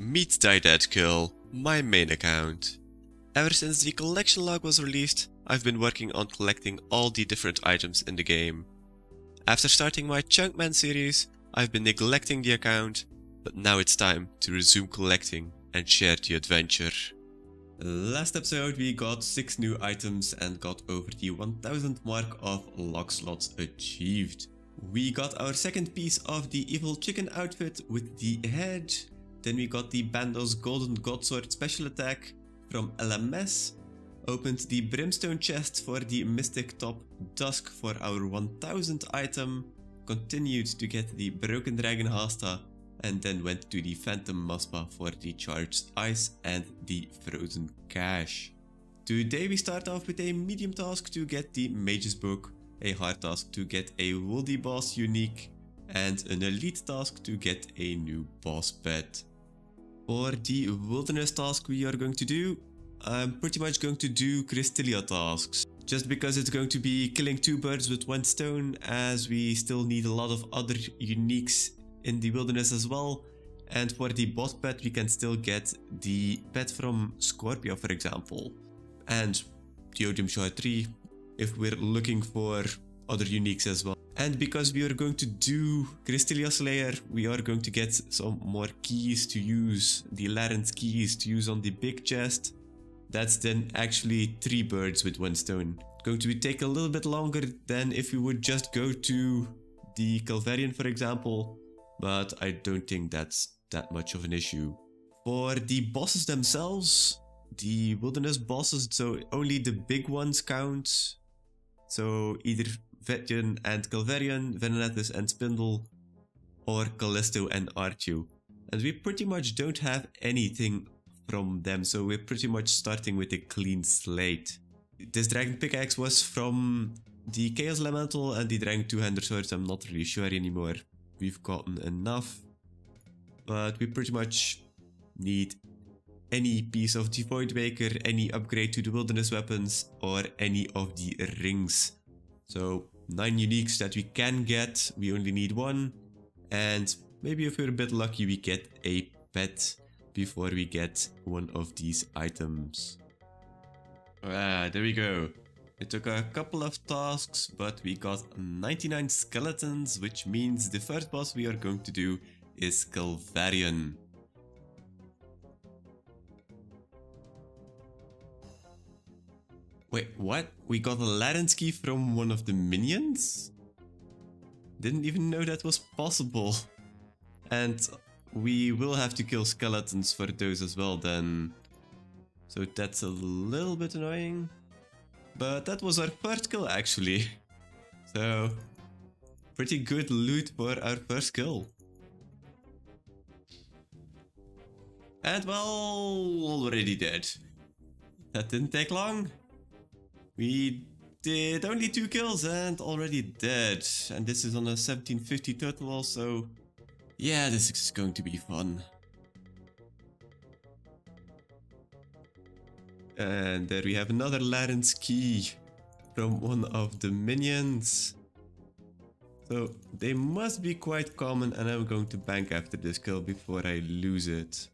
Meet Die Dead Kill, my main account. Ever since the collection log was released, I've been working on collecting all the different items in the game. After starting my Chunkman series, I've been neglecting the account, but now it's time to resume collecting and share the adventure. Last episode we got 6 new items and got over the 1000 mark of lock slots achieved. We got our second piece of the evil chicken outfit with the head, then we got the Bandos Golden Godsword special attack from LMS, opened the Brimstone chest for the Mystic Top Dusk for our 1000 item, continued to get the Broken Dragon Hasta, and then went to the Phantom Muspah for the Charged Ice and the Frozen Cache. Today we start off with a medium task to get the Mage's Book, a hard task to get a Wildy Boss unique, and an elite task to get a new boss pet. For the wilderness task we are going to do, I'm pretty much going to do Krystilia tasks. Just because it's going to be killing two birds with one stone as we still need a lot of other uniques in the wilderness as well. And for the boss pet we can still get the pet from Scorpia for example. And the Odium Shard 3 if we're looking for other uniques as well. And because we are going to do Krystilia Slayer, we are going to get some more keys to use, the Larran's keys to use on the big chest. That's then actually three birds with one stone. Going to take a little bit longer than if we would just go to the Calvar'ion for example, but I don't think that's that much of an issue. For the bosses themselves, the wilderness bosses, so only the big ones count. So either Vet'ion and Calvar'ion, Venenatis and Spindel, or Callisto and Artio. And we pretty much don't have anything from them, so we're pretty much starting with a clean slate. This Dragon Pickaxe was from the Chaos Elemental and the Dragon Two-Hander Swords, I'm not really sure anymore. We've gotten enough. But we pretty much need any piece of the Voidwaker, any upgrade to the Wilderness Weapons, or any of the rings. So 9 uniques that we can get, we only need one. And maybe if we're a bit lucky we get a pet before we get one of these items. Ah, there we go. It took a couple of tasks, but we got 99 skeletons, which means the first boss we are going to do is Calvar'ion. Wait, what? We got a Larran's key from one of the minions? Didn't even know that was possible. And we will have to kill skeletons for those as well then. So that's a little bit annoying. But that was our first kill actually. So pretty good loot for our first kill. And well, already dead. That didn't take long. We did only two kills and already dead. And this is on a 1750 total so yeah, this is going to be fun. And there we have another Larran's key from one of the minions. So they must be quite common and I'm going to bank after this kill before I lose it.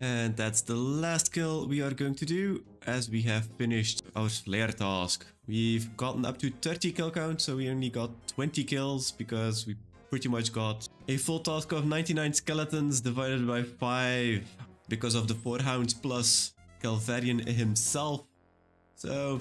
And that's the last kill we are going to do as we have finished our Slayer task. We've gotten up to 30 kill count, so we only got 20 kills because we pretty much got a full task of 99 skeletons divided by 5 because of the 4 hounds plus Calvar'ion himself. So,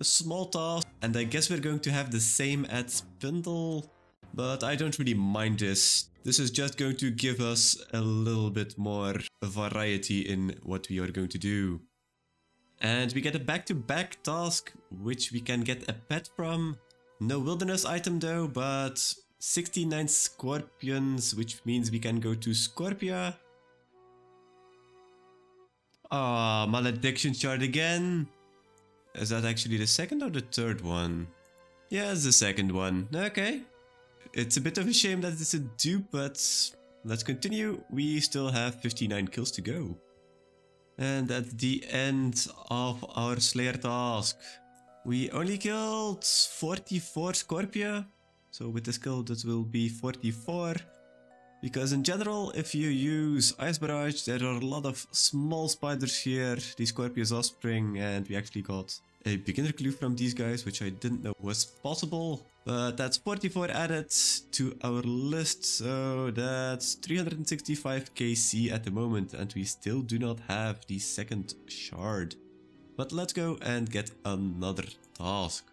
a small task. And I guess we're going to have the same at Spindel, but I don't really mind this. This is just going to give us a little bit more variety in what we are going to do. And we get a back-to-back -back task, which we can get a pet from. No wilderness item though, but 69 scorpions, which means we can go to Scorpia. Ah, malediction shard again. Is that actually the second or the third one? Yeah, it's the second one. Okay. It's a bit of a shame that it's a dupe, but let's continue. We still have 59 kills to go. And at the end of our Slayer task, we only killed 44 Scorpia. So with this kill, that will be 44. Because in general, if you use Ice Barrage, there are a lot of small spiders here, the Scorpia's Offspring, and we actually got a beginner clue from these guys, which I didn't know was possible. But that's 44 added to our list, so that's 365 KC at the moment, and we still do not have the second shard. But let's go and get another task.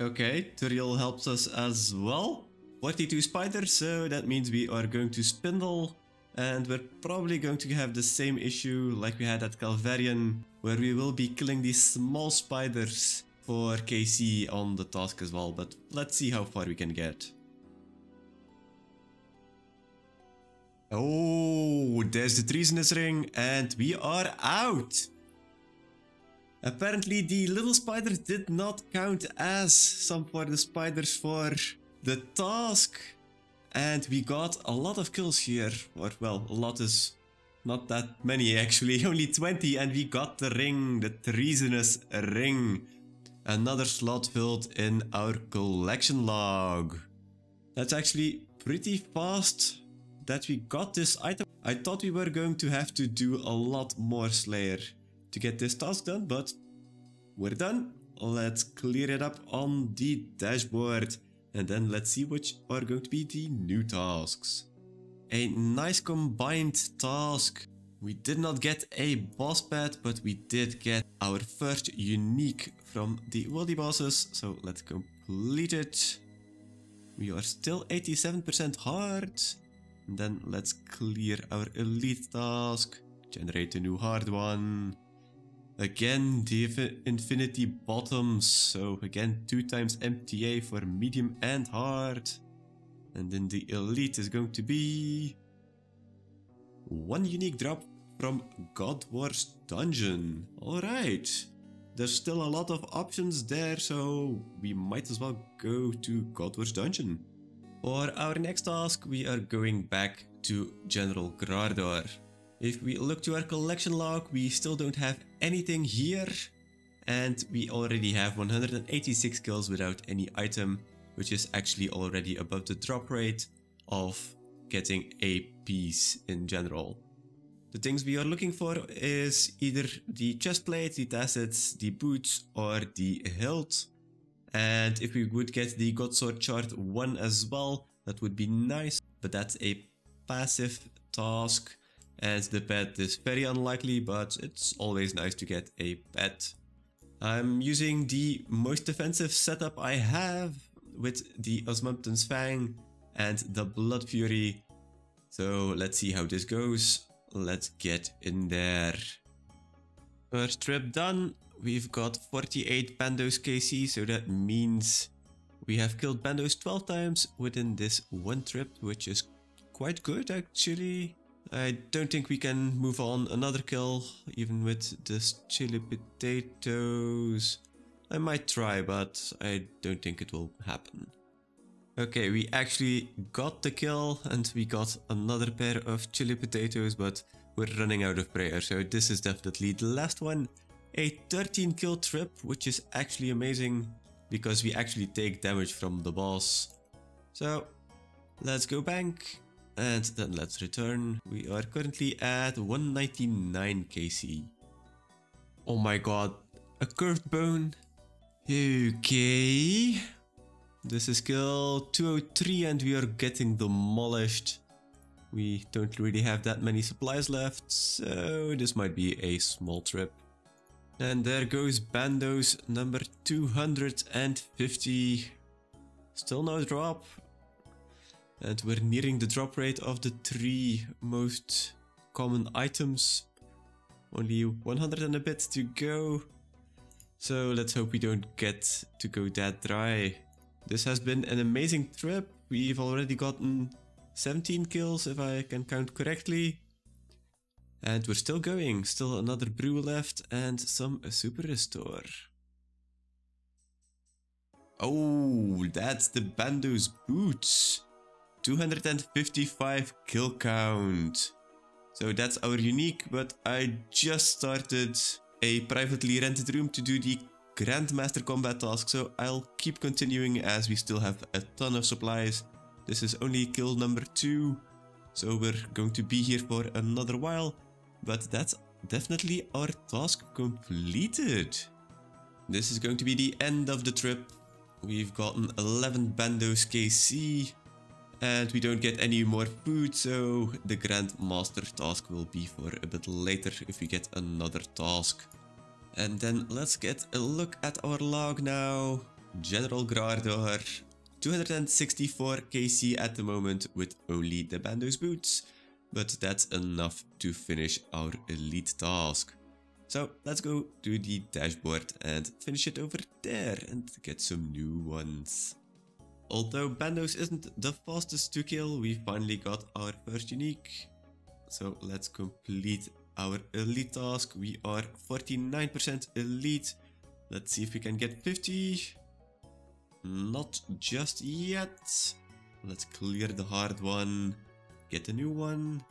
Okay, Turael helps us as well. 42 spiders, so that means we are going to spindel and we're probably going to have the same issue like we had at Calvar'ion where we will be killing these small spiders for KC on the task as well, but let's see how far we can get. Oh, there's the treasonous ring and we are out! Apparently the little spiders did not count as some for the spiders for the task. And we got a lot of kills here. Or, well, a lot is not that many actually, only 20. And we got the ring, the treasonous ring. Another slot filled in our collection log. That's actually pretty fast that we got this item. I thought we were going to have to do a lot more Slayer to get this task done, but we're done. Let's clear it up on the dashboard. And then let's see which are going to be the new tasks. A nice combined task. We did not get a boss pet, but we did get our first unique from the wildy bosses. So let's complete it. We are still 87% hard. And then let's clear our elite task. Generate a new hard one. Again, the infinity bottoms. So again, two times MTA for medium and hard. And then the elite is going to be one unique drop from God Wars Dungeon. Alright. There's still a lot of options there, so we might as well go to God Wars Dungeon. For our next task, we are going back to General Graardor. If we look to our collection log, we still don't have anything here. And we already have 186 kills without any item, which is actually already above the drop rate of getting a piece in general. The things we are looking for is either the chest plate, the tassets, the boots, or the hilt. And if we would get the Godsword shard 1 as well, that would be nice, but that's a passive task and the pet is very unlikely, but it's always nice to get a pet. I'm using the most defensive setup I have with the Osmumten's Fang and the Blood Fury. So let's see how this goes. Let's get in there. First trip done. We've got 48 Bandos KC, so that means we have killed Bandos 12 times within this one trip, which is quite good actually. I don't think we can move on another kill, even with this chili potatoes. I might try, but I don't think it will happen. Okay, we actually got the kill and we got another pair of chili potatoes, but we're running out of prayer, so this is definitely the last one. A 13 kill trip, which is actually amazing, because we actually take damage from the boss. So, let's go bank, and then let's return. We are currently at 199 KC. Oh my god, a curved bone. Okay. This is skill 203 and we are getting demolished. We don't really have that many supplies left, so this might be a small trip. And there goes Bandos number 250. Still no drop. And we're nearing the drop rate of the three most common items. Only 100 and a bit to go. So let's hope we don't get to go that dry. This has been an amazing trip. We've already gotten 17 kills if I can count correctly. And we're still going. Still another brew left and some super restore. Oh, that's the Bando's boots. 255 kill count. So that's our unique, but I just started a privately rented room to do the Grandmaster combat task, so I'll keep continuing as we still have a ton of supplies. This is only kill number 2, so we're going to be here for another while. But that's definitely our task completed. This is going to be the end of the trip. We've gotten 11 Bandos KC and we don't get any more food, so the Grandmaster task will be for a bit later if we get another task. And then let's get a look at our log now. General Graardor, 264 KC at the moment with only the Bandos boots, but that's enough to finish our elite task. So let's go to the dashboard and finish it over there and get some new ones. Although Bandos isn't the fastest to kill, we finally got our first unique. So let's complete our elite task. We are 49% elite. Let's see if we can get 50. Not just yet. Let's clear the hard one. Get a new one.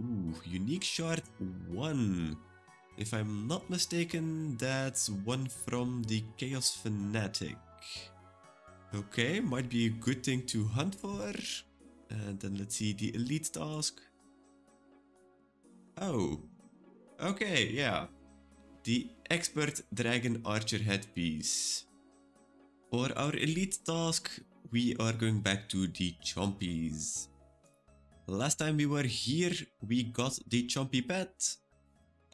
Ooh, unique shard 1. If I'm not mistaken, that's one from the Chaos Fanatic. Okay, might be a good thing to hunt for. And then let's see the elite task. Oh, okay, yeah. The expert dragon archer headpiece. For our elite task, we are going back to the chompies. Last time we were here, we got the chompy pet.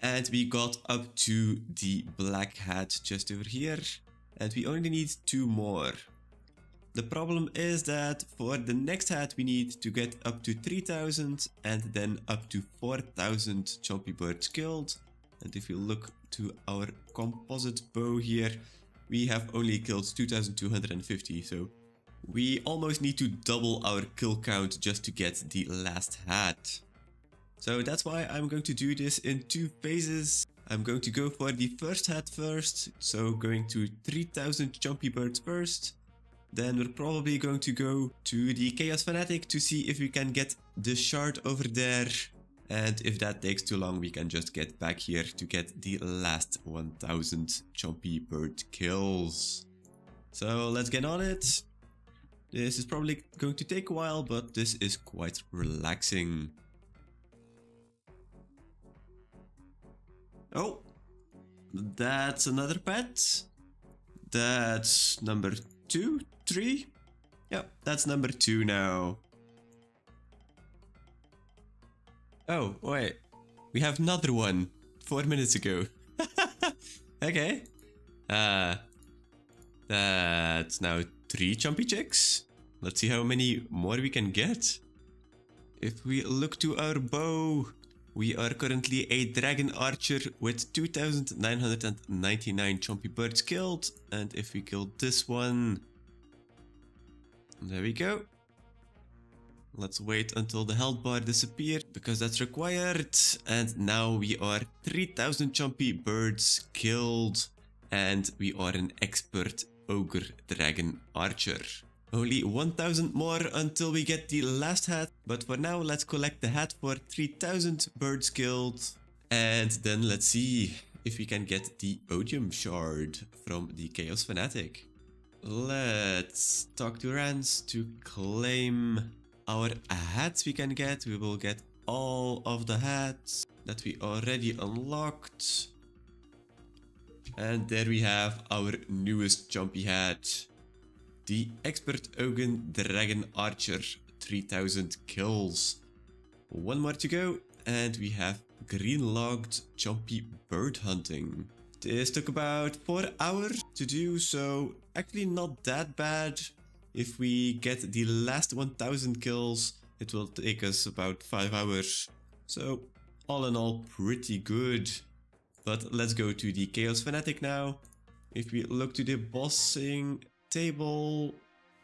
And we got up to the black hat just over here. And we only need two more. The problem is that for the next hat we need to get up to 3000 and then up to 4000 chompy birds killed. And if you look to our composite bow here, we have only killed 2250, so we almost need to double our kill count just to get the last hat. So that's why I'm going to do this in two phases. I'm going to go for the first hat first, so going to 3000 chompy birds first. Then we're probably going to go to the Chaos Fanatic to see if we can get the shard over there. And if that takes too long, we can just get back here to get the last 1000 chompy bird kills. So let's get on it. This is probably going to take a while, but this is quite relaxing. Oh, that's another pet. That's number two, three? Yep, that's number two now. Oh, wait. We have another one. Four minutes ago. okay. Uh, that's now three chompy chicks. Let's see how many more we can get. If we look to our bow, we are currently a dragon archer with 2999 chompy birds killed. And if we kill this one, there we go. Let's wait until the health bar disappears because that's required. And now we are 3000 chompy birds killed. And we are an expert ogre dragon archer. Only 1000 more until we get the last hat. But for now, let's collect the hat for 3000 birds killed. And then let's see if we can get the Odium shard from the Chaos Fanatic. Let's talk to Rantz to claim our hats we can get. We will get all of the hats that we already unlocked. And there we have our newest chompy hat. The Expert Ogre Dragon Archer, 3000 kills. One more to go, and we have Green Logged Chompy Bird Hunting. This took about 4 hours to do, so actually not that bad. If we get the last 1000 kills, it will take us about 5 hours. So all in all, pretty good. But let's go to the Chaos Fanatic now. If we look to the bossing table,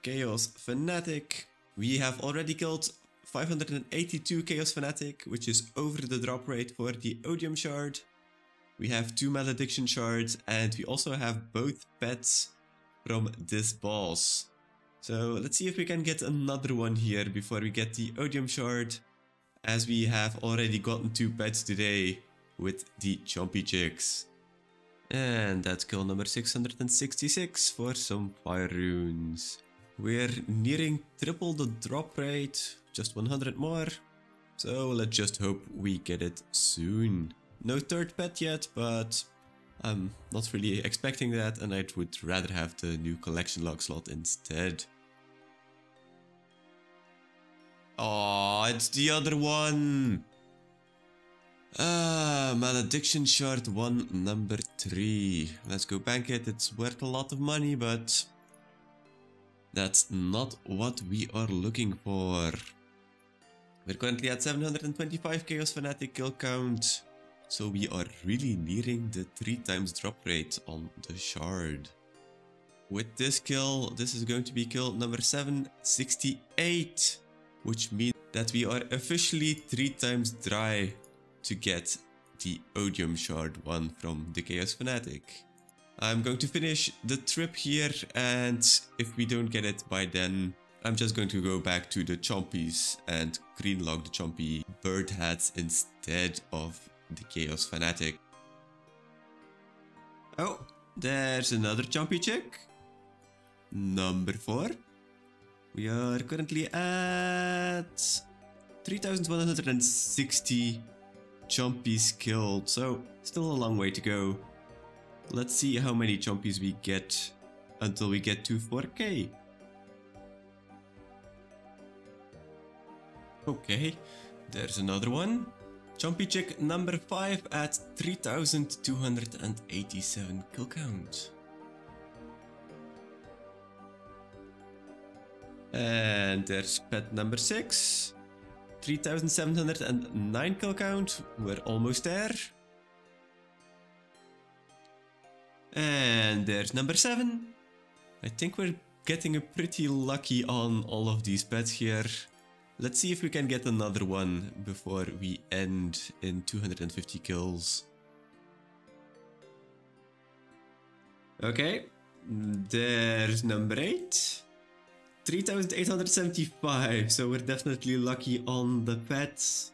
Chaos Fanatic. We have already killed 582 Chaos Fanatic, which is over the drop rate for the Odium Shard. We have two Malediction Shards, and we also have both pets from this boss. So let's see if we can get another one here before we get the Odium Shard, as we have already gotten two pets today with the Chompy Chicks. And that's kill number 666 for some fire runes. We're nearing triple the drop rate, just 100 more. So let's just hope we get it soon. No third pet yet, but I'm not really expecting that and I would rather have the new collection log slot instead. Oh, it's the other one! Ah, Malediction Shard 1, number 3. Let's go bank it, it's worth a lot of money, but... That's not what we are looking for. We're currently at 725 Chaos Fanatic kill count, so we are really nearing the 3 times drop rate on the shard. With this kill, this is going to be kill number 768, which means that we are officially 3 times dry to get the Odium Shard one from the Chaos Fanatic. I'm going to finish the trip here and if we don't get it by then, I'm just going to go back to the Chompies and greenlog the Chompy bird hats instead of the Chaos Fanatic. Oh, there's another Chompy chick. Number 4. We are currently at 3160 chompies killed, so still a long way to go. Let's see how many chompies we get until we get to 4k. Okay, there's another one. Chompy chick number 5 at 3287 kill count. And there's pet number 6 3709 kill count. We're almost there. And there's number 7. I think we're getting pretty lucky on all of these pets here. Let's see if we can get another one before we end in 250 kills. Okay, there's number 8. 3875, so we're definitely lucky on the pets.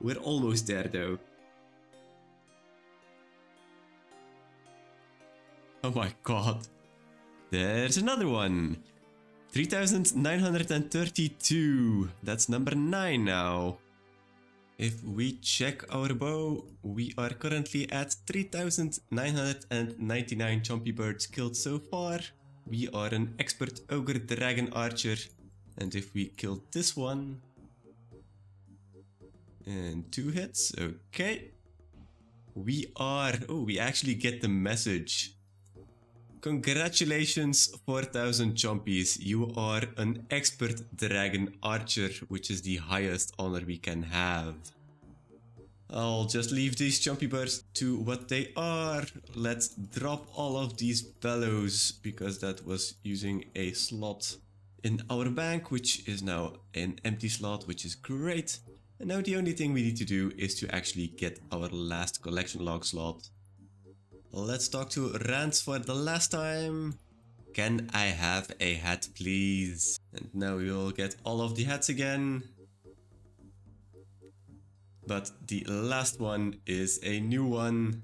We're almost there though. Oh my god. There's another one. 3932. That's number 9 now. If we check our bow, we are currently at 3999 chompy birds killed so far. We are an expert ogre dragon archer. And if we kill this one... And two hits, okay. We are... Oh, we actually get the message. Congratulations 4000 chompies, you are an expert dragon archer, which is the highest honor we can have. I'll just leave these chompy birds to what they are. Let's drop all of these bellows because that was using a slot in our bank, which is now an empty slot, which is great. And now the only thing we need to do is to actually get our last collection log slot. Let's talk to Rantz for the last time. Can I have a hat please? And now we will get all of the hats again. But the last one is a new one.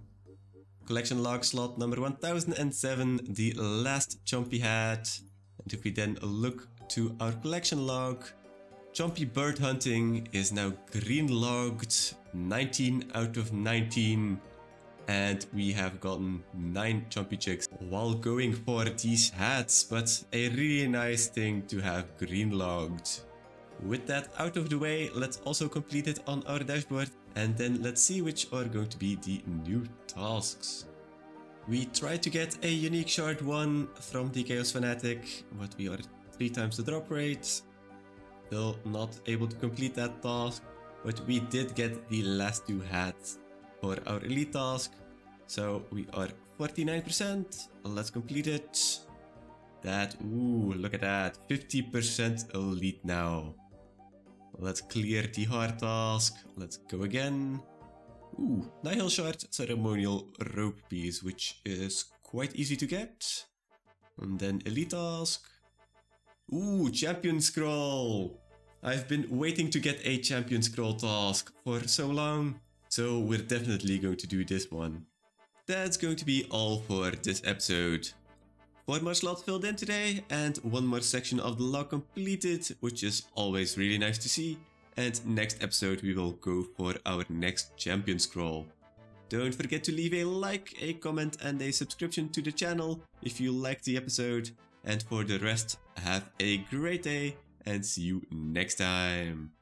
Collection log slot number 1007, the last Chompy hat. And if we then look to our collection log, Chompy bird hunting is now green logged 19 out of 19 and we have gotten 9 Chompy chicks while going for these hats but a really nice thing to have green logged. With that out of the way, let's also complete it on our dashboard and then let's see which are going to be the new tasks. We tried to get a unique shard 1 from the Chaos Fanatic, but we are 3 times the drop rate. Still not able to complete that task, but we did get the last two hats for our elite task. So we are 49%, let's complete it. That, ooh, look at that, 50% elite now. Let's clear the hard task. Let's go again. Ooh, Nihil Shard Ceremonial Robe Piece, which is quite easy to get. And then Elite Task. Ooh, Champion Scroll! I've been waiting to get a Champion Scroll task for so long, so we're definitely going to do this one. That's going to be all for this episode. One more slot filled in today and one more section of the log completed, which is always really nice to see. And next episode we will go for our next champion scroll. Don't forget to leave a like, a comment and a subscription to the channel if you liked the episode. And for the rest, have a great day and see you next time.